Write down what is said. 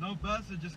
No bus, just